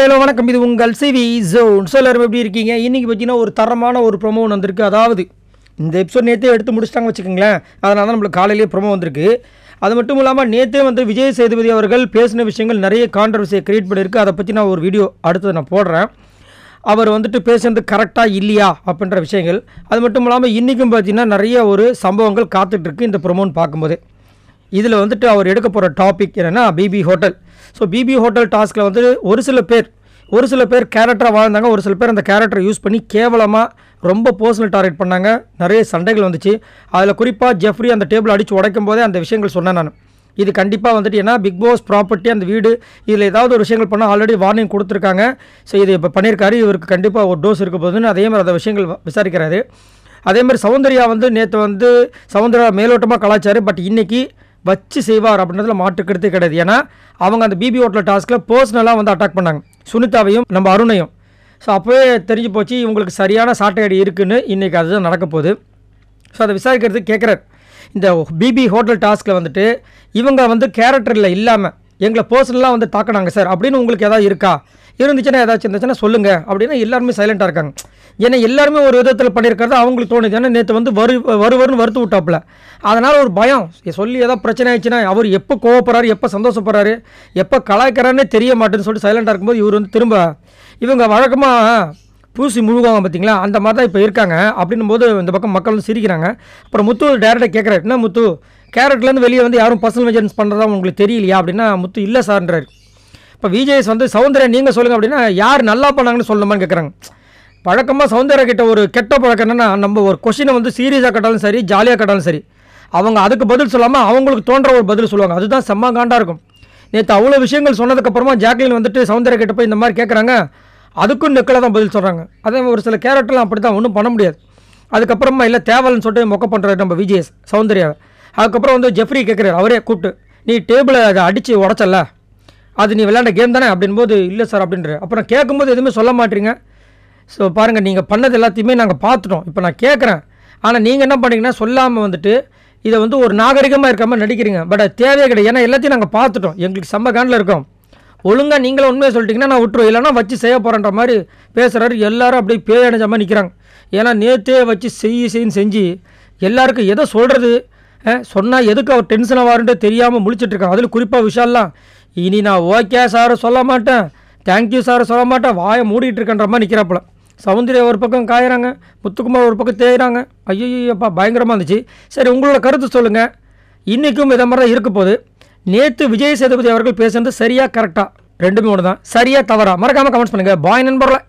Hello வணக்கம். இது உங்கள் சிவி ஜோன். ஸோ எல்லாரும் எப்படி இருக்கீங்க? இன்றைக்கி பார்த்தீங்கன்னா ஒரு தரமான ஒரு ப்ரொமோ வந்திருக்கு. அதாவது இந்த எபிசோட் நேற்றே எடுத்து முடிச்சிட்டாங்க வச்சுக்கோங்களேன். அதனால தான் நம்மளுக்கு காலையிலேயே ப்ரொமோ வந்திருக்கு. அது மட்டும் இல்லாமல் நேற்றே வந்து விஜய் சேதுபதி அவர்கள் பேசின விஷயங்கள் நிறைய கான்ட்ரவர்சியை கிரியேட் பண்ணியிருக்கு. அதை பற்றி நான் ஒரு வீடியோ அடுத்தது நான் போடுறேன். அவர் வந்துட்டு பேசுனது கரெக்டாக இல்லையா? அப்படின்ற விஷயங்கள். அது மட்டும் இல்லாமல் இன்றைக்கும் பார்த்தீங்கன்னா நிறைய ஒரு சம்பவங்கள் காத்துட்ருக்கு இந்த ப்ரொமோன்னு பார்க்கும்போது. இதில் வந்துட்டு அவர் எடுக்க போகிற டாபிக் என்னென்னா BB hotel so BB hotel டாஸ்கில் வந்து ஒரு சில பேர் ஒரு சில பேர் கேரக்டராக வாழ்ந்தாங்க. ஒரு சில பேர் அந்த கேரக்டரை யூஸ் பண்ணி கேவலமாக ரொம்ப பர்சனல் டார்கெட் பண்ணாங்க. நிறைய சண்டைகள் வந்துச்சு. அதில் குறிப்பாக ஜெஃப்ரி அந்த டேபிள் அடித்து உடைக்கும் போதே அந்த விஷயங்கள் சொன்னேன் நான். இது கண்டிப்பாக வந்துட்டு ஏன்னா பிக் பாஸ் ப்ராப்பர்ட்டி அந்த வீடு இதில் ஏதாவது ஒரு விஷயங்கள் பண்ணால் ஆல்ரெடி வார்னிங் கொடுத்துருக்காங்க. ஸோ இது இப்போ பண்ணியிருக்காரு. இவருக்கு கண்டிப்பாக ஒரு டோஸ் இருக்க போகுதுன்னு அதே மாதிரி அந்த விஷயங்கள் விசாரிக்கிறாரு. அதே மாதிரி சௌந்தர்யா வந்து நேற்று வந்து சௌந்தர்யா மேலோட்டமாக கலாச்சாரு. பட் இன்றைக்கி வச்சு செய்வார் அப்படின்றதுல மாற்றுக்கிறதே கிடையாது. ஏன்னா அவங்க அந்த பிபி ஹோட்டல் டாஸ்கில் பர்சனலாக வந்து அட்டாக் பண்ணாங்க. சுனிதாவையும் நம்ம அருணையும். ஸோ அப்போவே தெரிஞ்சு போச்சு இவங்களுக்கு சரியான சாட்டை அடி இருக்குன்னு. இன்றைக்கி அதுதான் நடக்க போகுது. ஸோ அதை விசாரிக்கிறதுக்கு கேட்குறாரு இந்த பிபி ஹோட்டல் டாஸ்கில் வந்துட்டு இவங்க வந்து கேரக்டரில் இல்லாமல் எங்களை பர்சனலாக வந்து தாக்குனாங்க சார். அப்படின்னு உங்களுக்கு ஏதாவது இருக்கா? இருந்துச்சுன்னா ஏதாச்சும் இருந்துச்சுன்னா சொல்லுங்கள் அப்படின்னா எல்லாருமே சைலண்ட்டாக இருக்காங்க. ஏன்னா எல்லாருமே ஒரு விதத்தில் பண்ணியிருக்கிறது அவங்களுக்கு தோணுது ஏன்னா நேற்று வந்து வரு வருவருன்னு வறுத்து விட்டாப்புல. அதனால் ஒரு பயம். சொல்லி ஏதாவது பிரச்சனை ஆயிடுச்சுன்னா அவர் எப்போ கோவப்படுறாரு எப்போ சந்தோஷப்படுறாரு எப்போ கலாய்க்கிறாருன்னே தெரிய மாட்டேன்னு சொல்லிட்டு சைலண்டாக இருக்கும்போது இவர் வந்து திரும்ப இவங்க வழக்கமாக பூசி முழுகுவாங்க பார்த்தீங்களா அந்த மாதிரி தான் இப்போ இருக்காங்க. அப்படின்னும் போது இந்த பக்கம் மக்கள் வந்து சிரிக்கிறாங்க. அப்புறம் முத்து டேரெக்டாக கேட்குறாரு என்ன முத்து? கேரட்லேருந்து வெளியே வந்து யாரும் பர்சனல் மெஜர்ஸ் பண்ணுறதா உங்களுக்கு தெரியலையா அப்படின்னா முத்து இல்லை சார்ன்றாரு. இப்போ விஜய்ஸ் வந்து சௌந்தர்யா நீங்கள் சொல்லுங்கள் அப்படின்னா யார் நல்லா பண்ணாங்கன்னு சொல்லணுமான்னு கேட்குறாங்க பழக்கமாக சௌந்தர்யா கிட்ட ஒரு கெட்ட பழக்கம் என்னென்னா நம்ம ஒரு கொஷினை வந்து சீரியஸாக கேட்டாலும் சரி ஜாலியாக கேட்டாலும் சரி அவங்க அதுக்கு பதில் சொல்லாமல் அவங்களுக்கு தோன்ற ஒரு பதில் சொல்லுவாங்க. அதுதான் செம்ம காண்டாக இருக்கும். நேற்று அவ்வளோ விஷயங்கள் சொன்னதுக்கப்புறமா ஜாக்லின் வந்துட்டு சௌந்தர்யா கிட்ட போய் இந்த மாதிரி கேட்குறாங்க அதுக்கும் நெக்கில் தான் பதில் சொல்கிறாங்க அதே ஒரு சில கேரக்டர்லாம் அப்படி தான் ஒன்றும் பண்ண முடியாது. அதுக்கப்புறமா இல்லை தேவைன்னு சொல்லிட்டு மொக்க பண்ணுறாரு நம்ம விஜயஸ் சௌந்தர்யாவை அதுக்கப்புறம் வந்து ஜெஃப்ரி கேட்குறாரு அவரே கூப்பிட்டு நீ டேபிளை அதை அடித்து உடச்சல்ல? அது நீ விளையாண்ட கேம் தானே? அப்படின்போது இல்லை சார் அப்படின்ற அப்புறம் கேட்கும்போது எதுவுமே சொல்ல மாட்டீங்க. ஸோ பாருங்கள் நீங்கள் பண்ணது எல்லாத்தையுமே நாங்கள் பார்த்துட்டோம். இப்போ நான் கேட்குறேன் ஆனால் நீங்கள் என்ன பண்ணீங்கன்னா சொல்லாமல் வந்துட்டு இதை வந்து ஒரு நாகரிகமாக இருக்காமல் நடிக்கிறீங்க. பட் அது தேவையே கிடையாது. ஏன்னா எல்லாத்தையும் நாங்கள் பார்த்துட்டோம். எங்களுக்கு செம்ம காண்டில் இருக்கோம். ஒழுங்காக நீங்களும் உண்மையை சொல்லிட்டீங்கன்னா நான் விட்டுருவோம் இல்லைன்னா வச்சு செய்ய போகிறேன்ற மாதிரி பேசுகிறாரு எல்லாரும் அப்படியே பேய் மாதிரி நிற்கிறாங்க ஏன்னா நேற்றே வச்சு செய் செய்ன்னு செஞ்சு எல்லாருக்கும் எதை சொல்கிறது சொன்னால் எதுக்கு அவர் டென்ஷன் ஆவாருன்ட்டு தெரியாமல் முழிச்சிட்டுருக்கான் அதில் குறிப்பாக விஷயம்லாம் இனி நான் ஓகே சார் சொல்ல மாட்டேன். தேங்க்யூ சார் சொல்ல மாட்டேன். வாயை மூடிட்டு இருக்கன்ற மாதிரி நிற்கிறப்பல சௌந்தர்யா ஒரு பக்கம் காயறாங்க. முத்துக்குமார் ஒரு பக்கம் தேய்கிறாங்க ஐயோப்பா பயங்கரமாக இருந்துச்சு. சரி உங்களோட கருத்து சொல்லுங்கள் இன்றைக்கும் இதை மாதிரி தான் இருக்க போது நேற்று விஜய் சேதுபதி அவர்கள் பேசுனது சரியா கரெக்டாக ரெண்டுமே ஒன்று தான் சரியாக தவறா? மறக்காமல் கமெண்ட்ஸ் பண்ணுங்கள் பாய் நண்பர்களை.